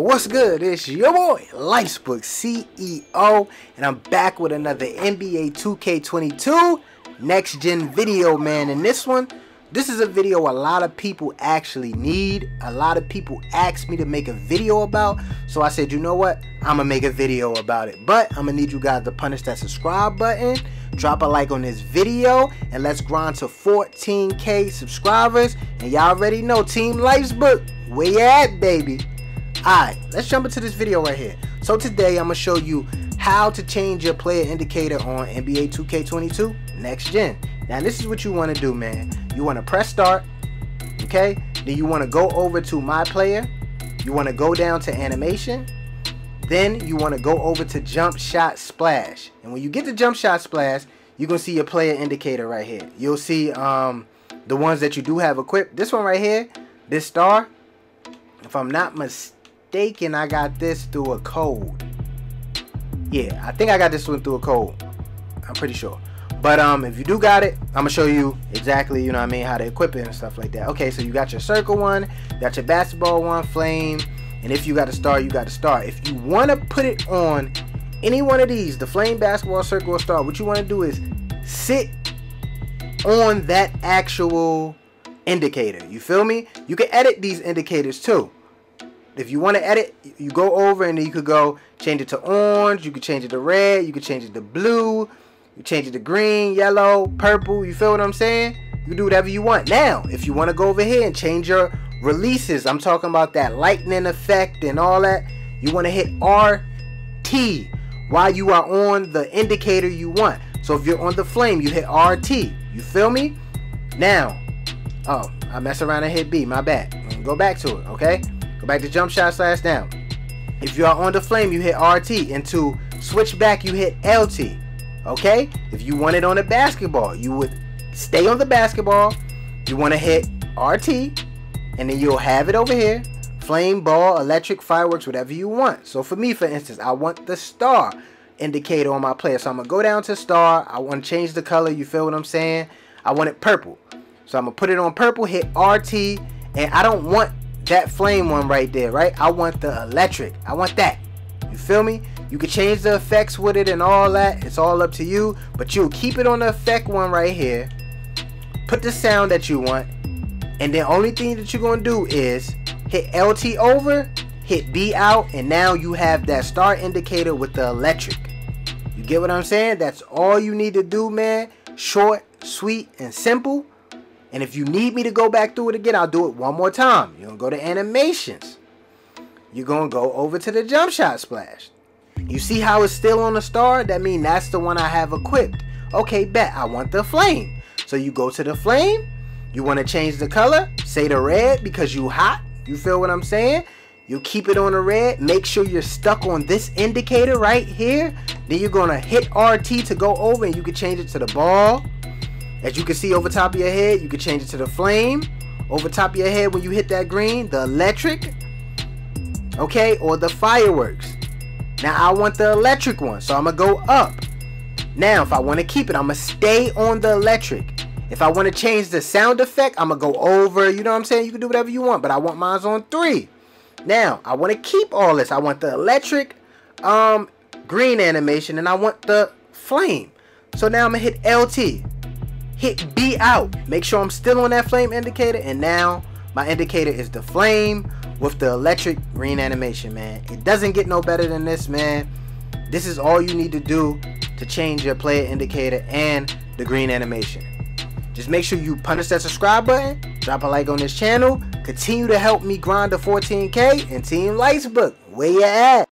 what's good? It's your boy, Lifesbook CEO, and I'm back with another NBA 2K22 next gen video, man. And this one, this is a video a lot of people actually need. A lot of people asked me to make a video about. So I said, you know what? I'm gonna make a video about it. But I'm gonna need you guys to punish that subscribe button, drop a like on this video, and let's grind to 14k subscribers. And y'all already know Team Lifesbook, where you at, baby? Alright, let's jump into this video right here. So today I'm going to show you how to change your player indicator on NBA 2K22 Next Gen. Now this is what you want to do, man. You want to press start, okay? Then you want to go over to my player. You want to go down to animation. Then you want to go over to jump shot splash. And when you get to jump shot splash, you're going to see your player indicator right here. You'll see um, the ones that you do have equipped. This one right here, this star, if I'm not mistaken, mistaken, I got this through a code. Yeah, I think I got this one through a code. I'm pretty sure. But um, if you do got it, I'm gonna show you exactly, you know what I mean, how to equip it and stuff like that. Okay, so you got your circle one, got your basketball one, flame, and if you got a star, you got a star. If you wanna put it on any one of these, the flame, basketball, circle, or star, what you wanna do is sit on that actual indicator. You feel me? You can edit these indicators too if you want to edit, you go over and you could go change it to orange, you could change it to red, you could change it to blue, you change it to green, yellow, purple, you feel what I'm saying? You do whatever you want. Now, if you want to go over here and change your releases, I'm talking about that lightning effect and all that, you want to hit RT while you are on the indicator you want. So if you're on the flame, you hit RT. You feel me? Now, oh, I mess around and hit B, my bad. Go back to it, okay? Go back to jump shot splash down. If you are on the flame, you hit RT. And to switch back, you hit LT. Okay? If you want it on the basketball, you would stay on the basketball. You want to hit RT. And then you'll have it over here. Flame, ball, electric, fireworks, whatever you want. So for me, for instance, I want the star indicator on my player. So I'm going to go down to star. I want to change the color. You feel what I'm saying? I want it purple. So I'm going to put it on purple, hit RT. And I don't want that flame one right there, right? I want the electric. I want that. You feel me? You can change the effects with it and all that. It's all up to you. But you'll keep it on the effect one right here. Put the sound that you want. And the only thing that you're going to do is hit LT over, hit B out, and now you have that start indicator with the electric. You get what I'm saying? That's all you need to do, man. Short, sweet, and simple. And if you need me to go back through it again, I'll do it one more time. You're going to go to animations. You're going to go over to the jump shot splash. You see how it's still on the star? That means that's the one I have equipped. Okay, bet. I want the flame. So you go to the flame. You want to change the color. Say the red because you hot. You feel what I'm saying? You keep it on the red. Make sure you're stuck on this indicator right here. Then you're going to hit RT to go over and you can change it to the ball as you can see over top of your head, you can change it to the flame. Over top of your head when you hit that green, the electric. Okay, or the fireworks. Now I want the electric one, so I'm gonna go up. Now, if I want to keep it, I'm gonna stay on the electric. If I want to change the sound effect, I'm gonna go over. You know what I'm saying? You can do whatever you want, but I want mine on three. Now, I want to keep all this. I want the electric, um, green animation, and I want the flame. So now I'm gonna hit LT hit B out. Make sure I'm still on that flame indicator. And now my indicator is the flame with the electric green animation, man. It doesn't get no better than this, man. This is all you need to do to change your player indicator and the green animation. Just make sure you punish that subscribe button, drop a like on this channel, continue to help me grind to 14k, and Team Lifesbook, where you at?